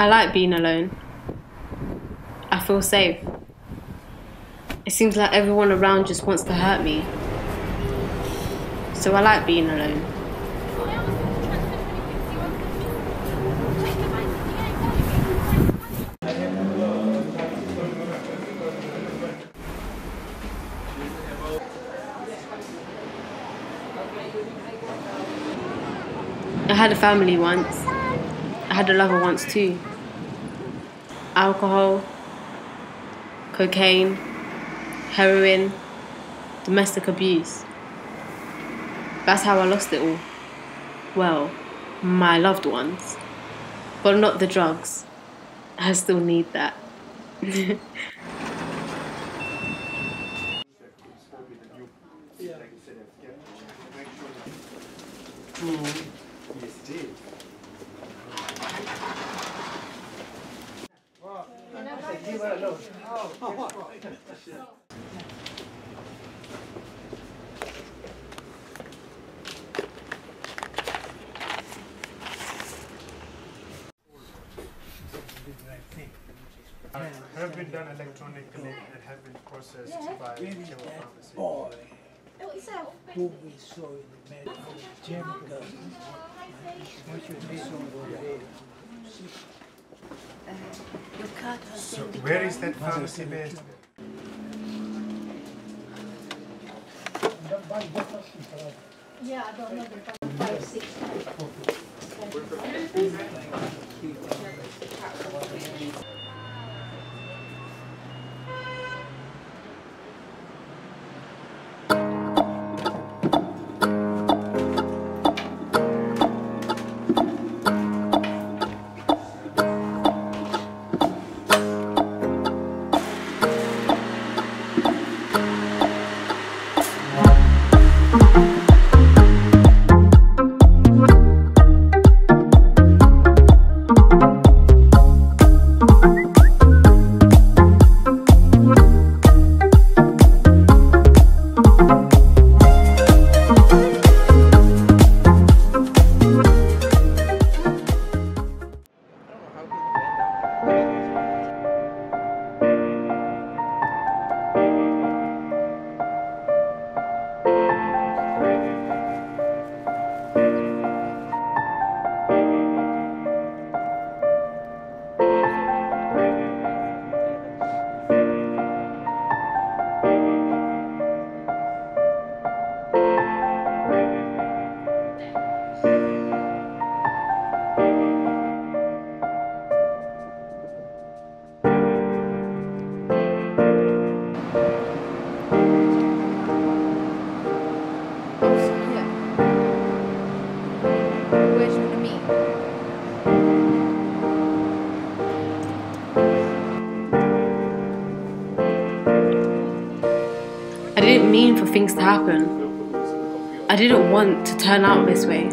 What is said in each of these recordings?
I like being alone. I feel safe. It seems like everyone around just wants to hurt me. So I like being alone. I had a family once. I had a lover once too. Alcohol, cocaine, heroin, domestic abuse. That's how I lost it all. Well, my loved ones. But not the drugs. I still need that. been done electronically and have been processed by chemo pharmacy. boy who we saw in the medical Jim Gunn. What you did over there. So where is that pharmacy based? Yeah, I don't know the five, six. Mean for things to happen. I didn't want to turn out this way.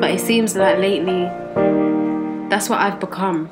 But it seems that lately, that's what I've become.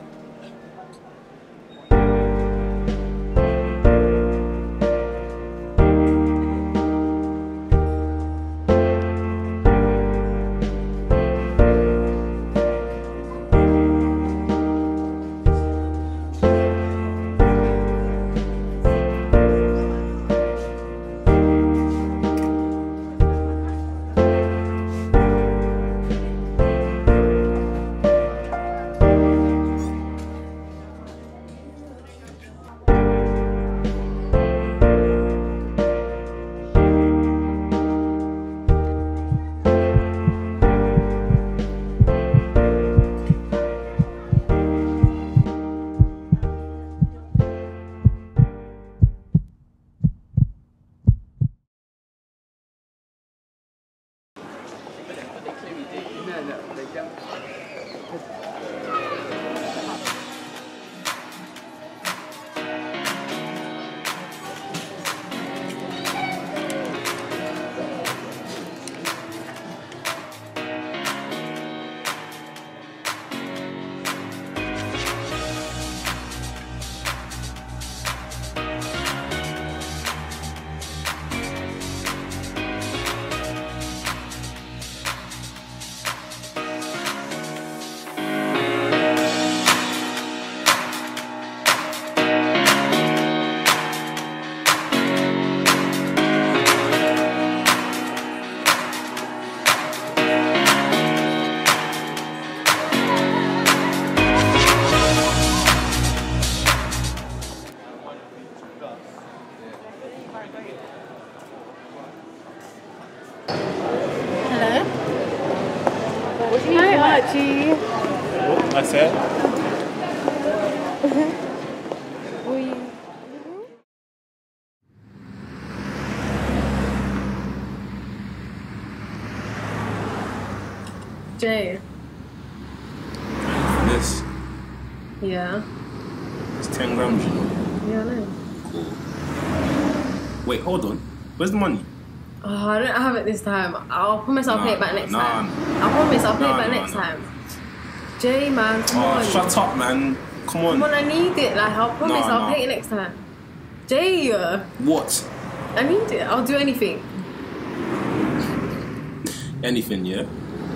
Hi, Archie. What I uh, said? Jay. This Yeah. It's 10 grams, you know. Yeah, I know. Cool. Wait, hold on. Where's the money? Oh, I don't have it this time. I'll promise I'll Nah, pay it back next nah, time. nah. I promise I'll pay Nah, it back next time. Jay, man, come Oh, on. shut up, man. Come on. Come on, I need it. Like, I'll promise I'll pay it next time. Jay, What? I need it. I'll do anything. Anything, yeah?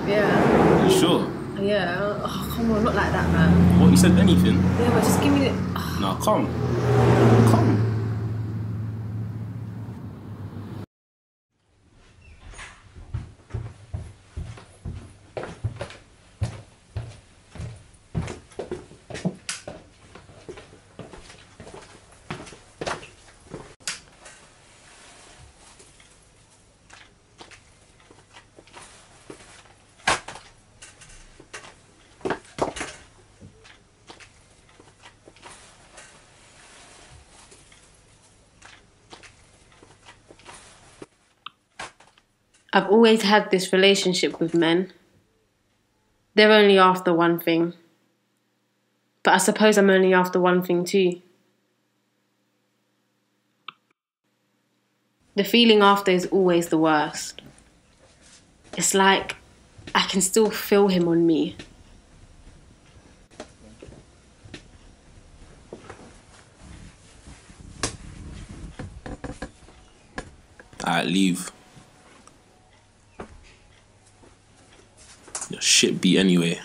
Yeah. You sure? Yeah. Oh, come on, not like that, man. What, you said anything? Yeah, but just give me the. Nah, come. Come. I've always had this relationship with men. They're only after one thing. But I suppose I'm only after one thing too. The feeling after is always the worst. It's like I can still feel him on me. Alright, leave. Shit beat anyway.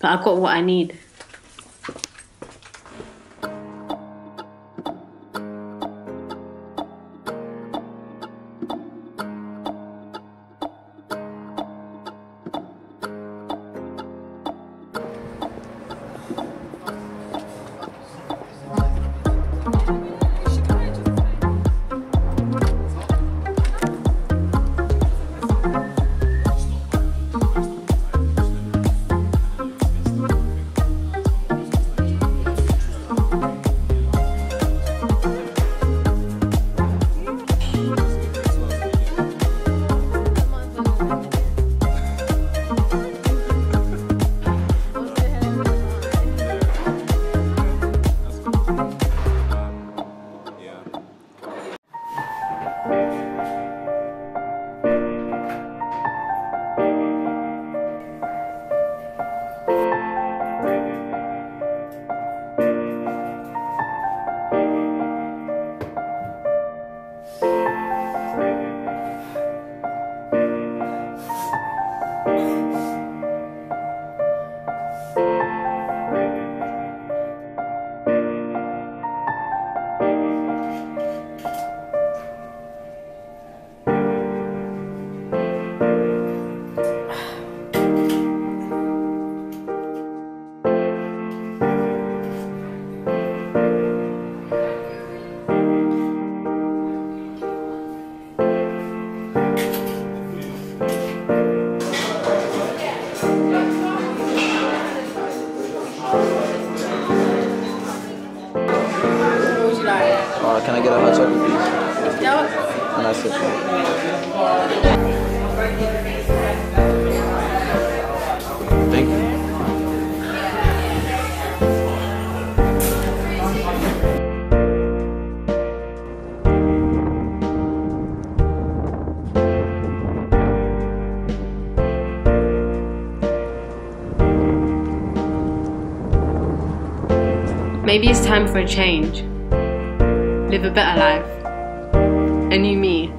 But I've got what I need. Maybe it's time for a change. live a better life. A new me.